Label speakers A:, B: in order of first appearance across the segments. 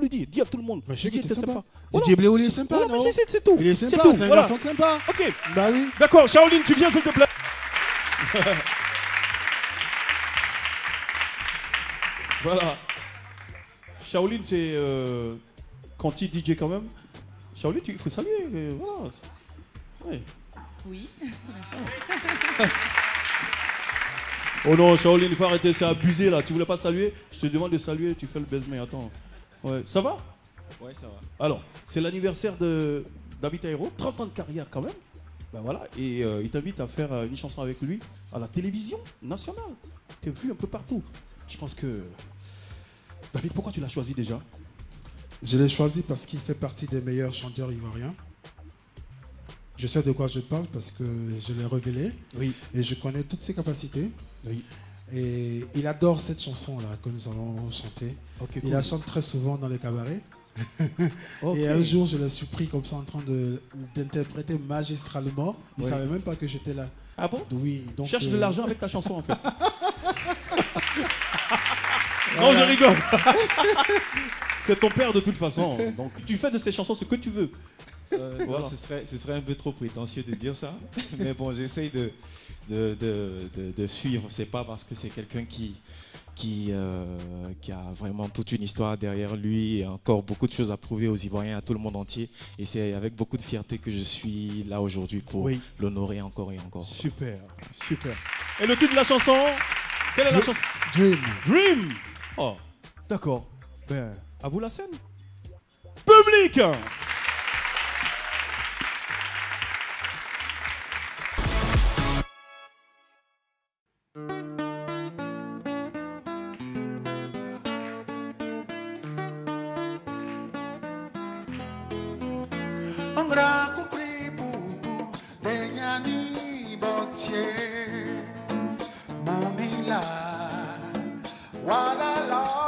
A: lui dire, dis à tout le monde.
B: Mais je sais
A: Didier
B: était
A: était
B: sympa.
A: Voilà.
B: Didier Bléou, il est sympa,
A: Voilà, mais
B: non
A: c'est- c'est c'est tout.
B: Il est
A: C'est
B: sympa,
A: tout,
B: c'est un
A: voilà.
B: garçon sympa.
A: Ok.
B: Bah oui.
A: D'accord, Shaolin, tu viens s'il te plaît. voilà. Shaolin, c'est euh, quand il DJ quand même. Shaolin, il faut saluer. euh, voilà. Ouais.
C: Oui, merci.
A: Oh non, Shaolin, il faut arrêter, c'est abusé là. Tu voulais pas saluer? Je te demande de saluer, tu fais le baise, mais attends. Ouais, ça va?
D: Ouais, ça va.
A: Alors, c'est l'anniversaire de David Aero, 30 ans de carrière quand même. Ben voilà, et euh, il t'invite à faire euh, une chanson avec lui à la télévision nationale. T'es vu un peu partout. Je pense que. David, pourquoi tu l'as choisi déjà?
B: Je l'ai choisi parce qu'il fait partie des meilleurs chanteurs ivoiriens. Je sais de quoi je parle parce que je l'ai révélé.
A: Oui.
B: Et je connais toutes ses capacités.
A: Oui.
B: Et il adore cette chanson-là que nous allons chanter.
A: Ok,
B: il la chante très souvent dans les cabarets. Et un jour, je l'ai surpris comme ça en train d'interpréter magistralement. Il ne savait même pas que j'étais là.
A: Ah bon?
B: Oui. Donc,
A: Cherche de
B: euh,
A: l'argent avec ta chanson en fait. Non, je rigole. C'est ton père de toute façon. Donc tu fais de ces chansons ce que tu veux.
D: Euh, non, ce, serait, ce serait un peu trop prétentieux de dire ça. Mais bon, j'essaye de, de, de, de- de suivre. C'est pas parce que c'est quelqu'un qui, qui, euh, qui a vraiment toute une histoire derrière lui et encore beaucoup de choses à prouver aux Ivoiriens, à tout le monde entier. Et c'est avec beaucoup de fierté que je suis là aujourd'hui pour
A: Oui.
D: l'honorer encore et encore.
A: Super, super. Et le titre de la chanson Quelle est la chanson?
B: Dream.
A: Dream Oh, d'accord. Ben, à vous la scène. Public
E: Ngra kupri bubu denyani botye. Monila walala.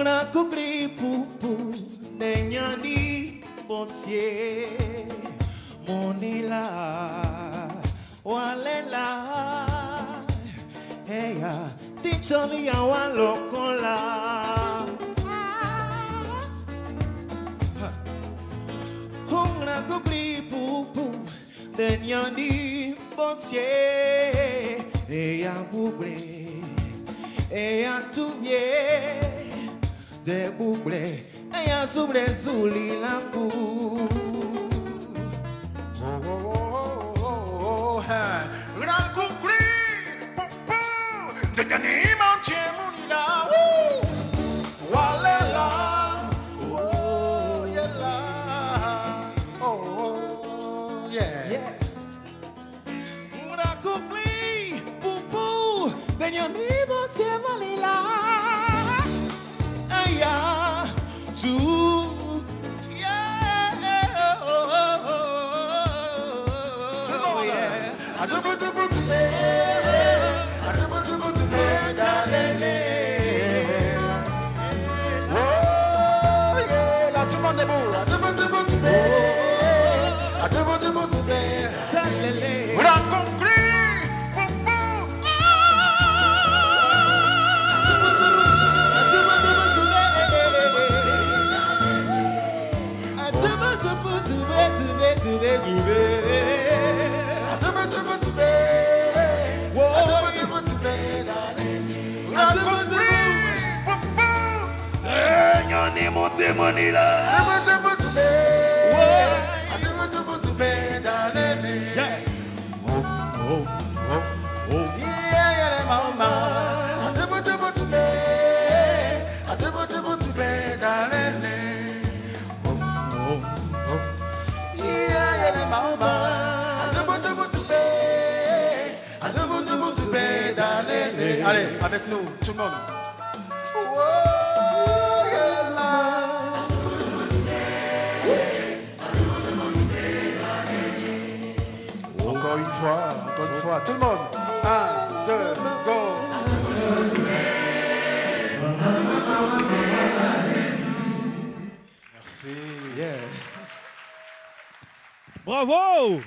E: Mna koubli pou pou Denyani potye Moni la Wale la Eya Ticholi ya waloko la Mna
F: koubli pou pou Denyani potye Eya koubli Eya toubye de buble Aya suble zuli langu
E: Oh, oh, oh, oh, oh, oh, yeah Oh, yeah,
F: yeah. Aya tu yeah oh, oh, oh, yeah
E: Adubu, dubu, dube, adubu, dubu, dube, dalele. Oh, yeah, là, tout le monde debout. Adubu, dubu, dube, Allez, avec nous, tout le monde. tout le monde. Un, deux, go. Merci.
A: Bravo!